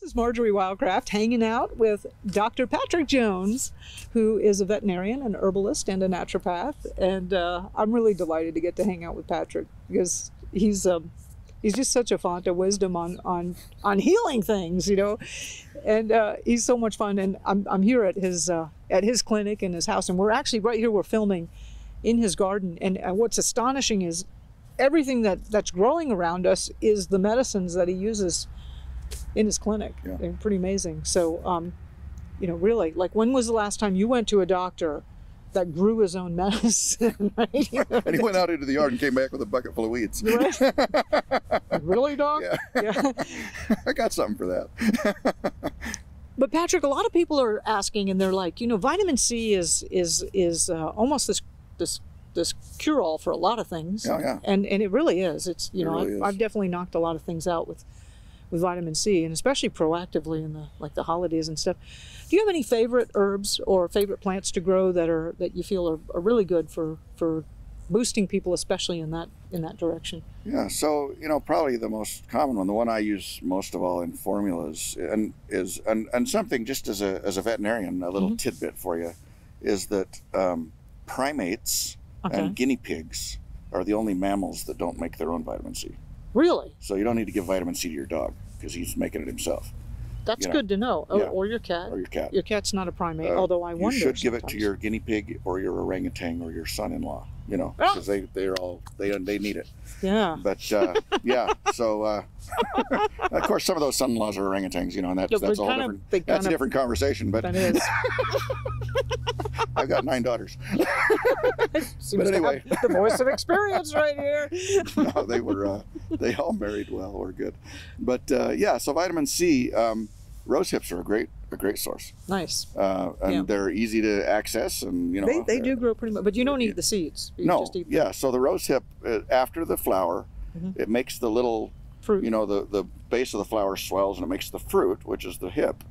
This is Marjory Wildcraft hanging out with Dr. Patrick Jones, who is a veterinarian, an herbalist, and a naturopath. And uh, I'm really delighted to get to hang out with Patrick because he's um, he's just such a font of wisdom on on on healing things, you know. And uh, he's so much fun. And I'm, I'm here at his uh, at his clinic in his house, and we're actually right here. We're filming in his garden. And uh, what's astonishing is everything that that's growing around us is the medicines that he uses in his clinic. Yeah. They're pretty amazing. So, um, you know, really, like, when was the last time you went to a doctor that grew his own medicine? Right? And he went out into the yard and came back with a bucket full of weeds. Right? really, doc? Yeah. yeah. I got something for that. But Patrick, a lot of people are asking, and they're like, you know, vitamin C is is is uh, almost this this this cure all for a lot of things. Yeah, yeah. And and it really is. It's you It know, really I've. I've definitely knocked a lot of things out with with vitamin C, and especially proactively in the like the holidays and stuff. Do you have any favorite herbs or favorite plants to grow that are that you feel are, are really good for for boosting people, especially in that in that direction? Yeah, so you know, probably the most common one, the one I use most of all in formulas, and is and, and something just as a as a veterinarian, a little tidbit for you, is that um, primates Okay. and guinea pigs are the only mammals that don't make their own vitamin C. Really, So you don't need to give vitamin C to your dog because he's making it himself that's You know, good to know. Or, yeah. or your cat. or your cat. Your cat's not a primate, Uh, although I you wonder. should give it to your guinea pig or your orangutan or your son-in-law. You know, because they they're all they they need it. Yeah. But uh, yeah, so uh, of course some of those son-in-laws are orangutans, you know, and that's that's they a kinda- different they that's a different conversation. But That is. I've got nine daughters. Seems But to anyway. the voice of experience right here. no, they were uh, they all married well. We're good. But uh, yeah, so vitamin C, um, rose hips are a great a great source, Nice. uh, and Yeah. they're easy to access, and you know They, they do grow pretty much, but you don't eat the seeds. You no, just eat yeah. So the rose hip, uh, after the flower, Mhm. it makes the little fruit. you know the the base of the flower swells and it makes the fruit which is the hip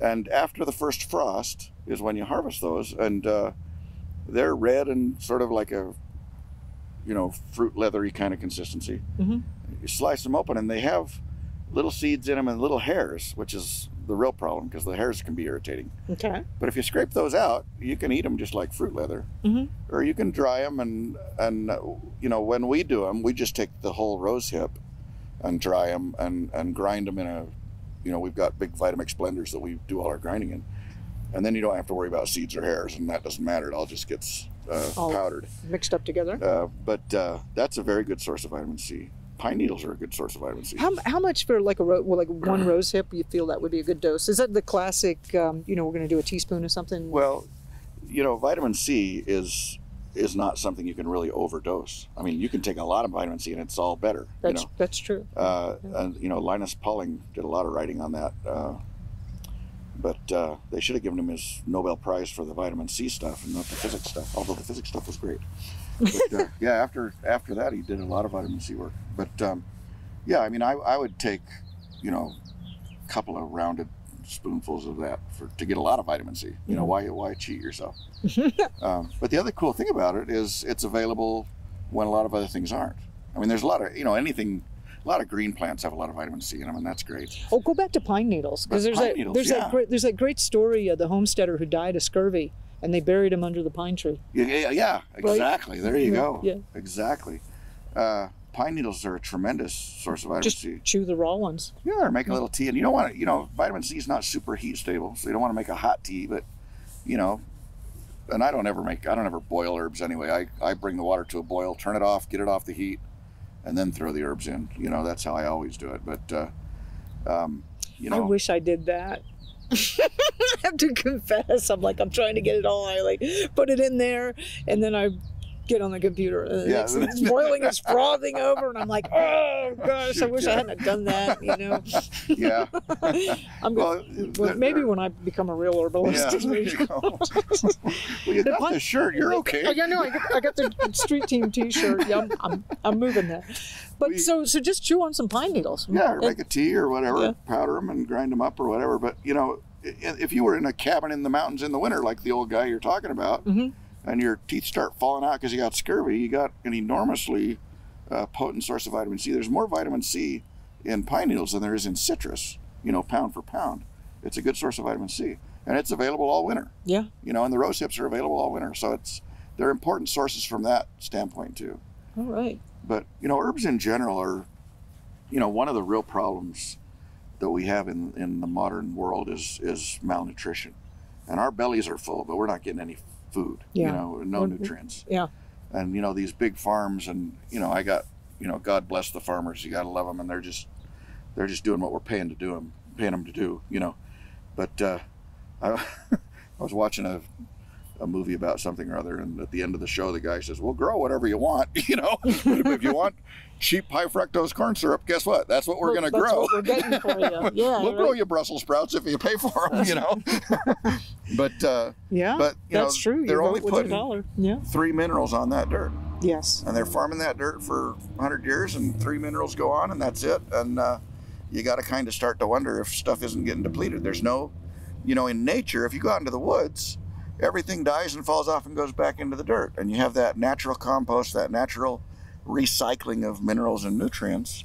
and after the first frost is when you harvest those and uh, they're red and sort of like a you know fruit leathery kind of consistency Mhm. you slice them open and they have little seeds in them and little hairs which is the real problem because the hairs can be irritating Okay. but if you scrape those out you can eat them just like fruit leather Mhm. or you can dry them and and you know when we do them we just take the whole rose hip and dry them and and grind them in a you know we've got big vitamix blenders that we do all our grinding in and then you don't have to worry about seeds or hairs and that doesn't matter it all just gets uh, All- powdered Mixed up together. uh, but uh, that's a very good source of vitamin c pine needles are a good source of vitamin c How, how much for like a ro- well, like one rose hip? You feel that would be a good dose? Is that the classic? Um, you know, we're going to do a teaspoon or something. well you know vitamin c is is not something you can really overdose i mean you can take a lot of vitamin c and it's all better you that's know that's true. Uh, and you know, Linus Pauling did a lot of writing on that. Uh, but uh, they should have given him his Nobel Prize for the vitamin C stuff and not the physics stuff. Although the physics stuff was great. But, uh, yeah, after after that, he did a lot of vitamin C work. But um, yeah, I mean, I, I would take, you know, a couple of rounded spoonfuls of that for to get a lot of vitamin C. You know, why why cheat yourself? um, but the other cool thing about it is it's available when a lot of other things aren't. I mean, there's a lot of you know anything. A lot of green plants have a lot of vitamin C in them, and that's great. Oh, go back to pine needles because there's that needles, there's yeah. that great there's that great story of the homesteader who died of scurvy and they buried him under the pine tree. Yeah, yeah, yeah exactly. There you go. yeah. Exactly. Uh, pine needles are a tremendous source of vitamin Just C. chew the raw ones. Yeah, or make a little tea, and you don't want to. You know, vitamin C is not super heat stable, so you don't want to make a hot tea. But you know, and I don't ever make. I don't ever boil herbs anyway. I I bring the water to a boil, turn it off, get it off the heat, and then throw the herbs in. You know, that's how I always do it. But uh, um, you know, I wish I did that. I have to confess, I'm like I'm trying to get it all. I like put it in there, and then I get on the computer. And Yeah. it's, it's boiling, it's frothing over, and I'm like, oh gosh, I Shoot, wish I hadn't done that. You know, yeah, I'm Well, going. there- maybe when I become a real herbalist. yeah. There you go. well, you got pine- the shirt. You're okay. Oh, yeah, no, I got, I got the street team T-shirt. Yeah, I'm, I'm, I'm moving that. But We- so, so just chew on some pine needles. Yeah, or make a tea or whatever, Yeah. powder them and grind them up or whatever. But you know, if you were in a cabin in the mountains in the winter, like the old guy you're talking about, Mhm. And your teeth start falling out because you got scurvy, you got an enormously uh, potent source of vitamin C. There's more vitamin C in pine needles than there is in citrus. you know, pound for pound. It's a good source of vitamin C, and it's available all winter. Yeah. You know, and the rose hips are available all winter, so it's they're important sources from that standpoint too. All right. But you know, herbs in general are, you know, one of the real problems that we have in in the modern world is is malnutrition, and our bellies are full, but we're not getting any food. Yeah. You know, no We're- nutrients. Yeah. And you know these big farms, and you know I got, you know, God bless the farmers. You got to love them, and they're just they're just doing what we're paying to do them, paying them to do. You know, but uh, I, I was watching a a movie about something or other, and at the end of the show, the guy says, "Well, grow whatever you want. You know, if you want cheap high fructose corn syrup, guess what? That's what we're Well, going to that's grow. what we're getting for you. Yeah. we'll right. grow you Brussels sprouts if you pay for them. You know, but uh, Yeah. but, you that's know, true. You they're vote only with your putting- dollar. Yeah. three minerals on that dirt, Yes. and they're farming that dirt for 100 years, and three minerals go on, and that's it. And uh, you got to kind of start to wonder if stuff isn't getting depleted. There's no, you know, in nature, if you go out into the woods, everything dies and falls off and goes back into the dirt, and you have that natural compost, that natural recycling of minerals and nutrients,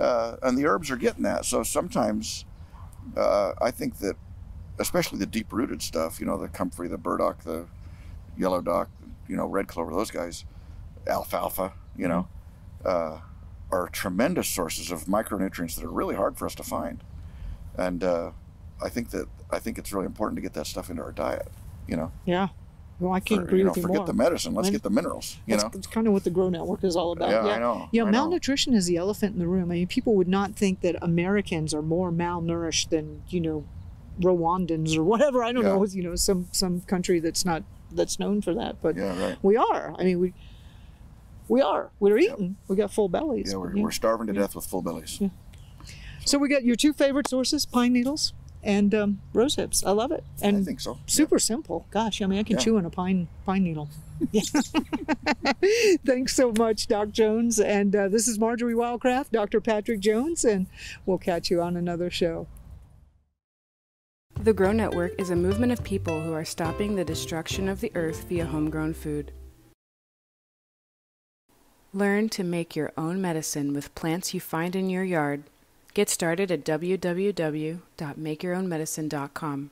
uh, and the herbs are getting that. So sometimes, uh, I think that, especially the deep-rooted stuff, you know, the comfrey, the burdock, the yellow dock, you know, red clover, those guys, alfalfa, you know, uh, are tremendous sources of micronutrients that are really hard for us to find. And uh, I think that I think it's really important to get that stuff into our diet. You know, Yeah. Well, I can't For- agree you know, with you forget more. the medicine. Let's And get the minerals. You That's, know, it's kind of what the Grow Network is all about. yeah, I know. You know, I know. malnutrition is the elephant in the room. I mean, people would not think that Americans are more malnourished than you know, Rwandans or whatever. I don't Yeah. know. You know, some some country that's not that's known for that, but Yeah, right. we are. I mean, we we are. We're eating. We got full bellies. Yeah, we're, Yeah. we're starving to death with full bellies. So we got your two favorite sources: pine needles and um, rose hips. I love it. And I think so. super simple. Gosh, I mean, I can Yeah. chew on a pine pine needle. Yeah. Thanks so much, Doc Jones. And uh, this is Marjory Wildcraft, Dr. Patrick Jones, and we'll catch you on another show. The Grow Network is a movement of people who are stopping the destruction of the earth via homegrown food. Learn to make your own medicine with plants you find in your yard. Get started at www.makeyourownmedicine.com.